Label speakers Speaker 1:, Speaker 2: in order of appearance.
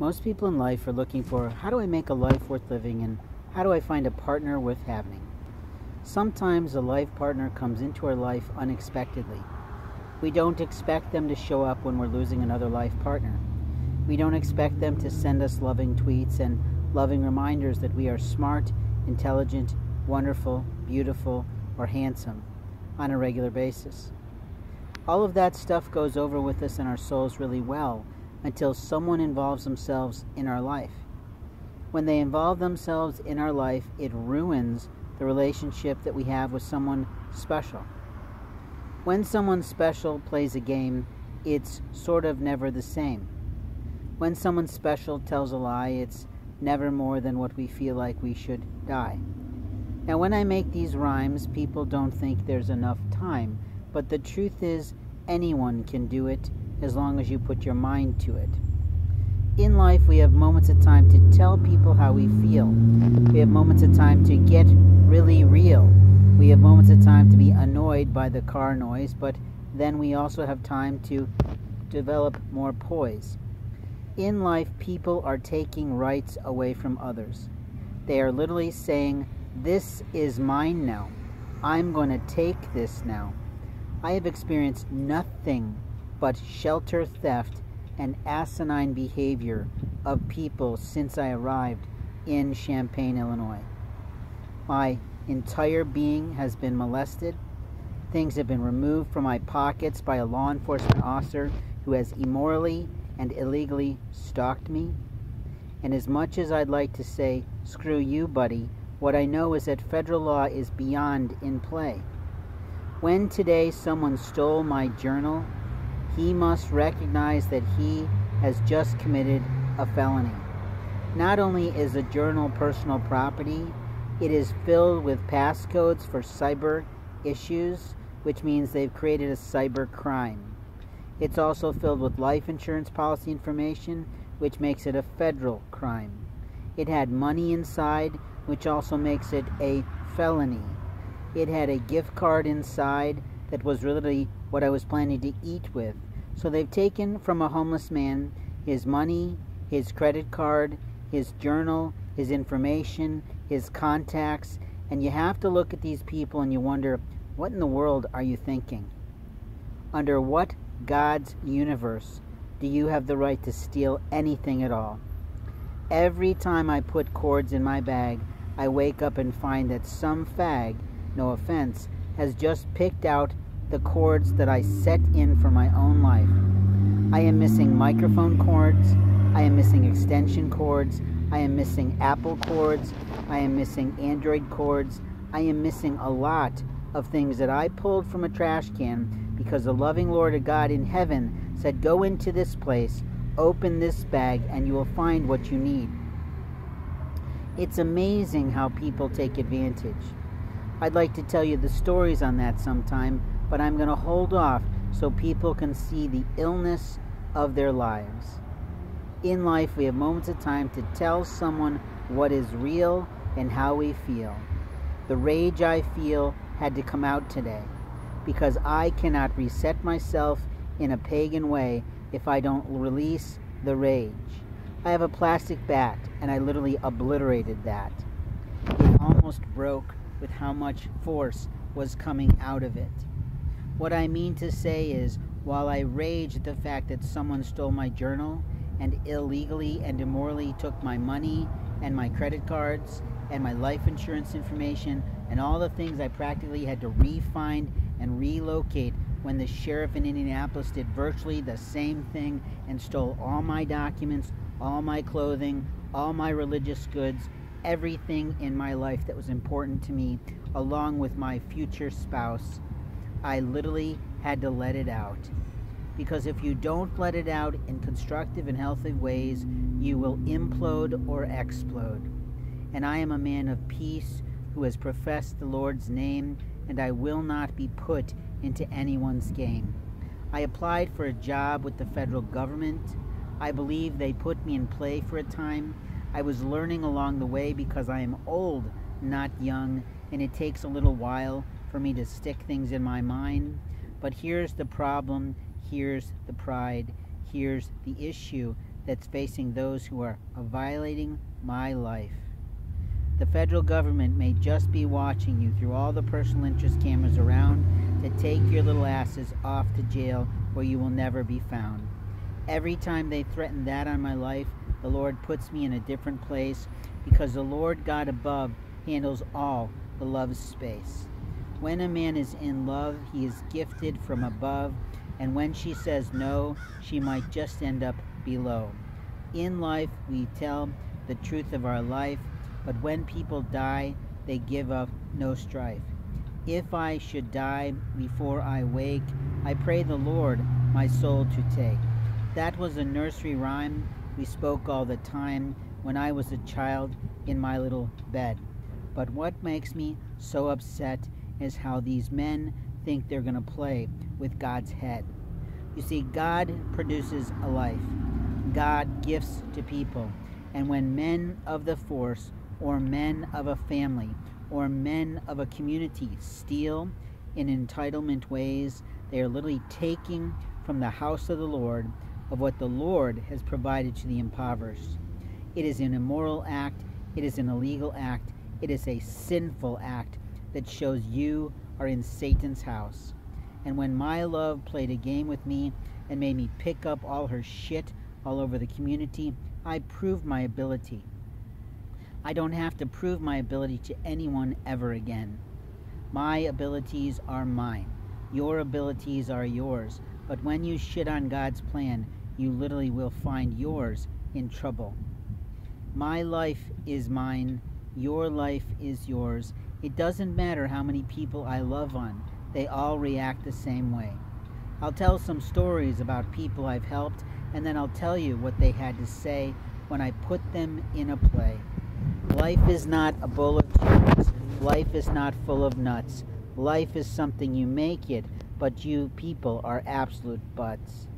Speaker 1: Most people in life are looking for how do I make a life worth living and how do I find a partner worth having? Sometimes a life partner comes into our life unexpectedly. We don't expect them to show up when we're losing another life partner. We don't expect them to send us loving tweets and loving reminders that we are smart, intelligent, wonderful, beautiful, or handsome on a regular basis. All of that stuff goes over with us in our souls really well until someone involves themselves in our life. When they involve themselves in our life, it ruins the relationship that we have with someone special. When someone special plays a game, it's sort of never the same. When someone special tells a lie, it's never more than what we feel like we should die. Now, when I make these rhymes, people don't think there's enough time, but the truth is, anyone can do it as long as you put your mind to it. In life, we have moments of time to tell people how we feel. We have moments of time to get really real. We have moments of time to be annoyed by the car noise, but then we also have time to develop more poise. In life, people are taking rights away from others. They are literally saying, This is mine now. I'm going to take this now. I have experienced nothing but shelter theft and asinine behavior of people since I arrived in Champaign, Illinois. My entire being has been molested. Things have been removed from my pockets by a law enforcement officer who has immorally and illegally stalked me. And as much as I'd like to say, screw you, buddy, what I know is that federal law is beyond in play. When today someone stole my journal he must recognize that he has just committed a felony. Not only is a journal personal property, it is filled with passcodes for cyber issues, which means they've created a cyber crime. It's also filled with life insurance policy information, which makes it a federal crime. It had money inside, which also makes it a felony. It had a gift card inside that was really what I was planning to eat with. So they've taken from a homeless man his money, his credit card, his journal, his information, his contacts, and you have to look at these people and you wonder, what in the world are you thinking? Under what God's universe do you have the right to steal anything at all? Every time I put cords in my bag, I wake up and find that some fag, no offense, has just picked out the cords that I set in for my own life. I am missing microphone cords, I am missing extension cords, I am missing Apple cords, I am missing Android cords, I am missing a lot of things that I pulled from a trash can because the loving Lord of God in heaven said, Go into this place, open this bag, and you will find what you need. It's amazing how people take advantage. I'd like to tell you the stories on that sometime, but I'm going to hold off so people can see the illness of their lives. In life, we have moments of time to tell someone what is real and how we feel. The rage I feel had to come out today because I cannot reset myself in a pagan way if I don't release the rage. I have a plastic bat and I literally obliterated that. It almost broke with how much force was coming out of it. What I mean to say is, while I rage at the fact that someone stole my journal and illegally and immorally took my money and my credit cards and my life insurance information and all the things I practically had to refind and relocate when the sheriff in Indianapolis did virtually the same thing and stole all my documents, all my clothing, all my religious goods, everything in my life that was important to me, along with my future spouse I literally had to let it out. Because if you don't let it out in constructive and healthy ways, you will implode or explode. And I am a man of peace who has professed the Lord's name, and I will not be put into anyone's game. I applied for a job with the federal government. I believe they put me in play for a time. I was learning along the way because I am old, not young, and it takes a little while for me to stick things in my mind. But here's the problem, here's the pride, here's the issue that's facing those who are violating my life. The federal government may just be watching you through all the personal interest cameras around to take your little asses off to jail where you will never be found. Every time they threaten that on my life, the Lord puts me in a different place because the Lord God above handles all the love space. When a man is in love, he is gifted from above, and when she says no, she might just end up below. In life, we tell the truth of our life but when people die, they give up no strife. If I should die before I wake, I pray the Lord my soul to take. That was a nursery rhyme we spoke all the time when I was a child in my little bed. But what makes me so upset is how these men think they're going to play with God's head. You see, God produces a life, God gifts to people, and when men of the force or men of a family or men of a community steal in entitlement ways, they are literally taking from the house of the Lord of what the Lord has provided to the impoverished. It is an immoral act, it is an illegal act, it is a sinful act that shows you are in Satan's house. And when my love played a game with me and made me pick up all her shit all over the community, I proved my ability. I don't have to prove my ability to anyone ever again. My abilities are mine. Your abilities are yours. But when you shit on God's plan, you literally will find yours in trouble. My life is mine. Your life is yours. It doesn't matter how many people I love on, they all react the same way. I'll tell some stories about people I've helped, and then I'll tell you what they had to say when I put them in a play. Life is not a bowl of cherries. Life is not full of nuts. Life is something you make it, but you people are absolute butts.